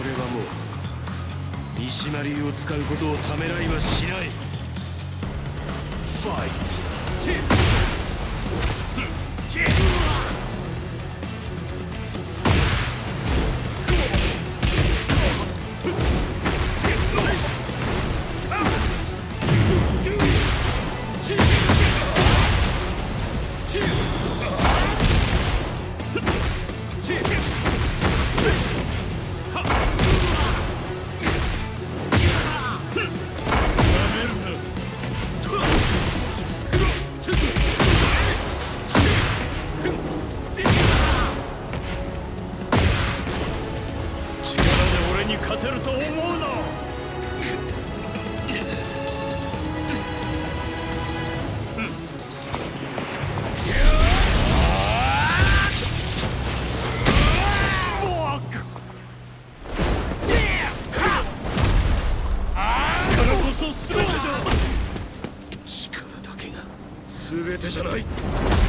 俺はもう三島流を使うことをためらいはしない。ファイト全てじゃない。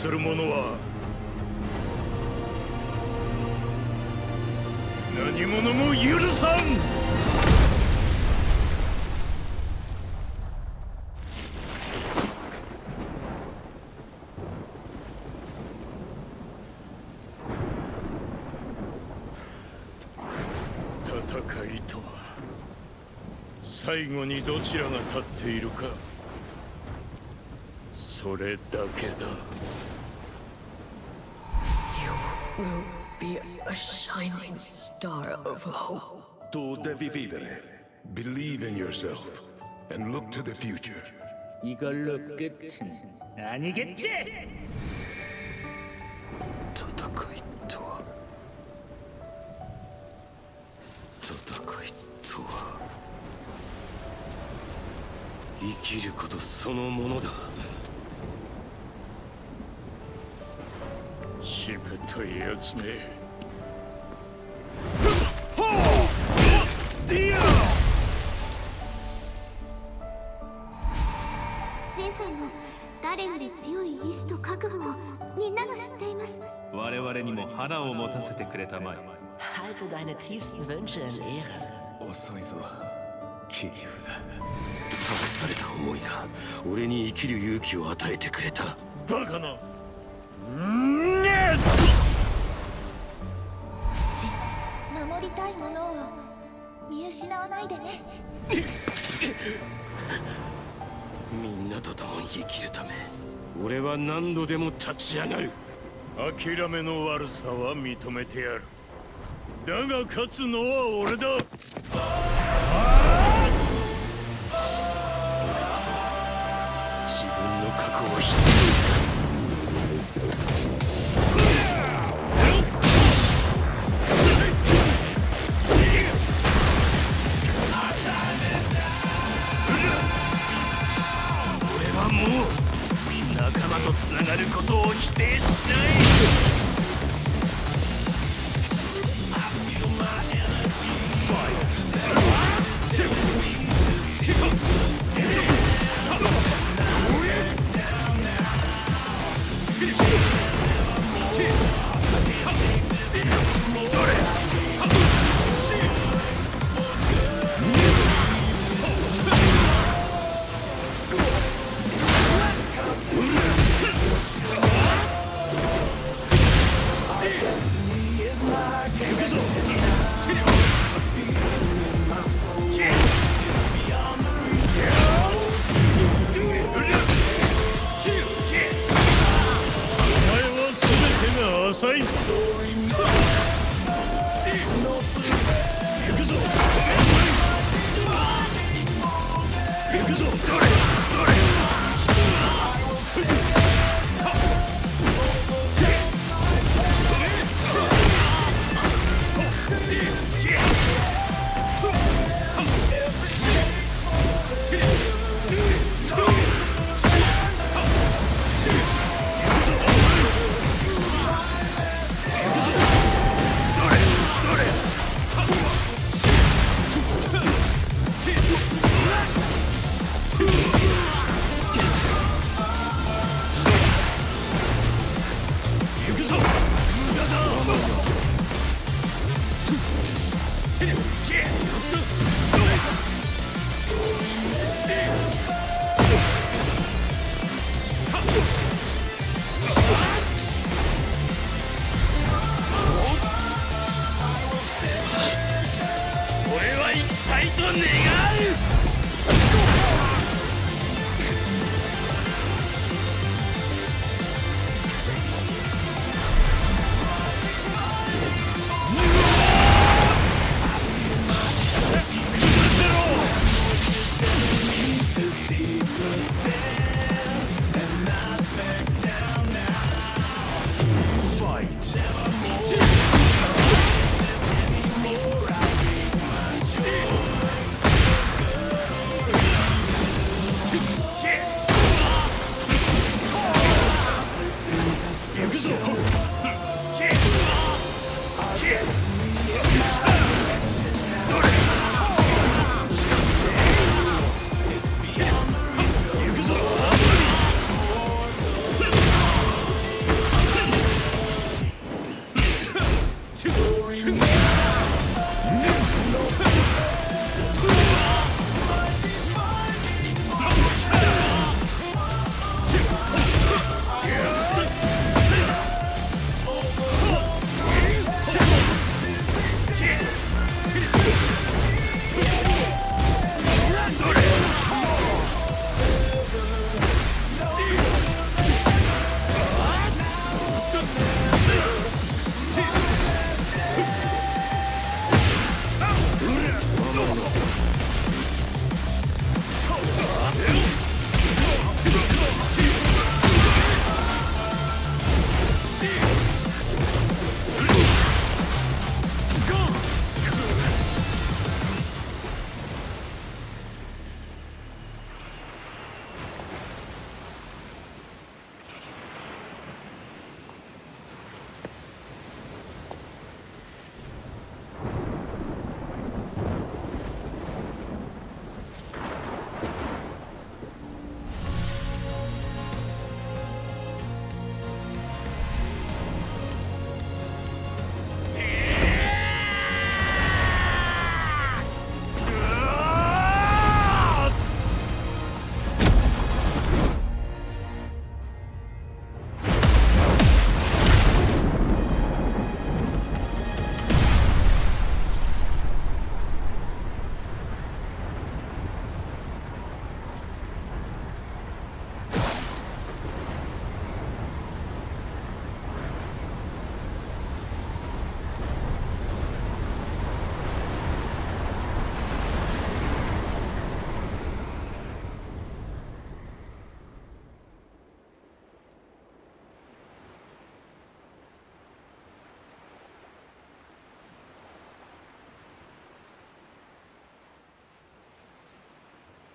する者は何者も許さん。戦いとは。最後にどちらが立っているか。それだけだ You will be a shining star of hope. Tu devi vivere. Believe in yourself and look to the future. 이걸로 끝은 아니겠지? 戦いとは戦いとは生きることそのものだ しぶといやつめ。ディアジンさんの誰より強い意志と覚悟をみんなが知っています。我々にも花を持たせてくれたまえ。Halte deine tiefsten Wünsche in Ehren. 遅いぞ。切り札。託された思いが俺に生きる勇気を与えてくれた。バカな守りたいものを見失わないでね。みんなと共に生きるため俺は何度でも立ち上がる。諦めの悪さは認めてやる。だが勝つのは俺だ。自分の過去を否定ことを否定しない。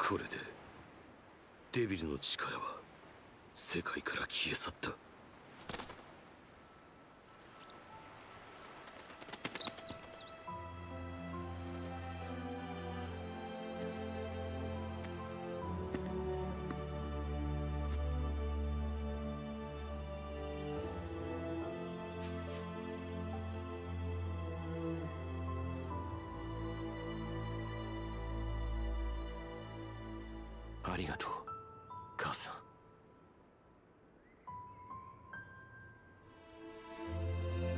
これでデビルの力は世界から消え去った。ありがとう母さん。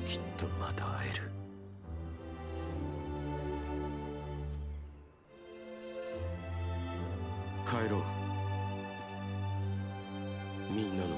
きっとまた会える。帰ろう。みんなの。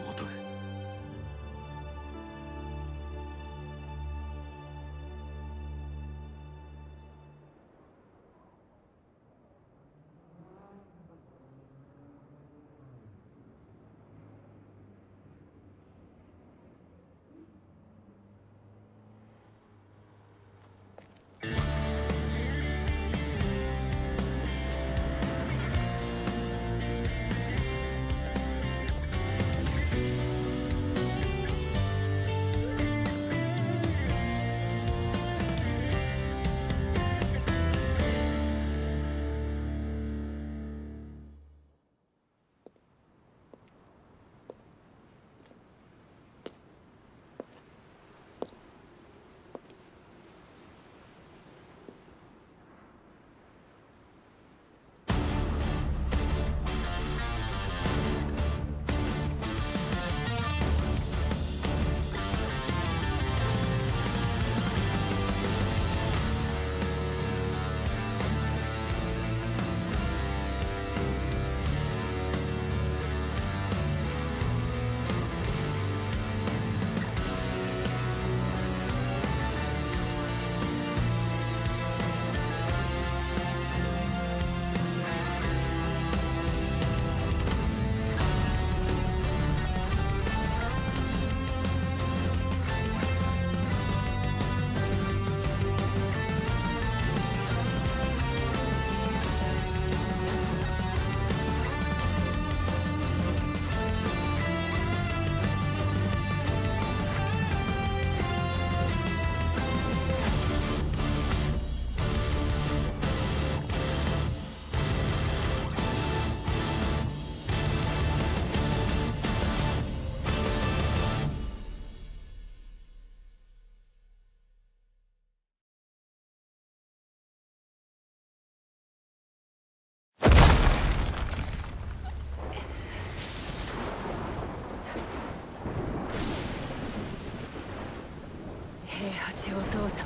父お父様。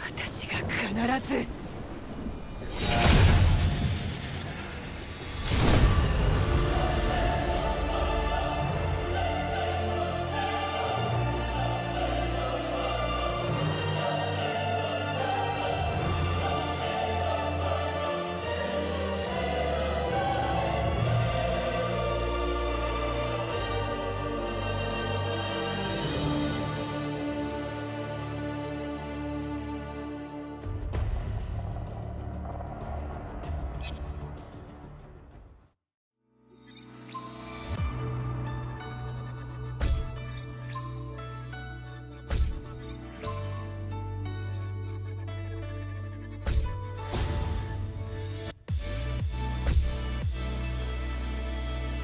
私が必ず